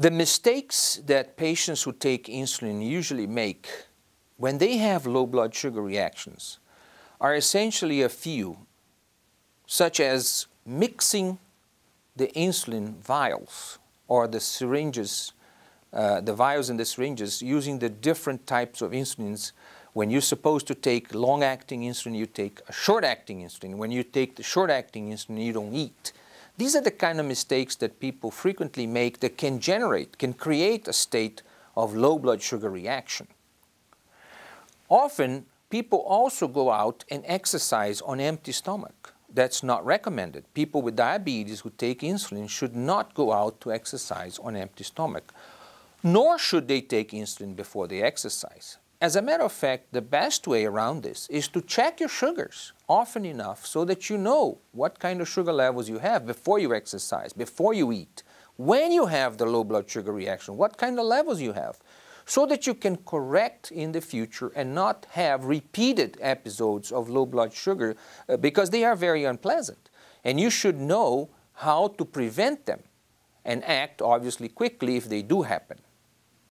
The mistakes that patients who take insulin usually make when they have low blood sugar reactions are essentially a few, such as mixing the insulin vials or the syringes, uh, the vials and the syringes using the different types of insulins. When you're supposed to take long-acting insulin, you take a short-acting insulin. When you take the short-acting insulin, you don't eat. These are the kind of mistakes that people frequently make that can generate, can create a state of low blood sugar reaction. Often, people also go out and exercise on empty stomach. That's not recommended. People with diabetes who take insulin should not go out to exercise on empty stomach, nor should they take insulin before they exercise. As a matter of fact, the best way around this is to check your sugars often enough so that you know what kind of sugar levels you have before you exercise, before you eat, when you have the low blood sugar reaction, what kind of levels you have, so that you can correct in the future and not have repeated episodes of low blood sugar uh, because they are very unpleasant. And you should know how to prevent them and act obviously quickly if they do happen.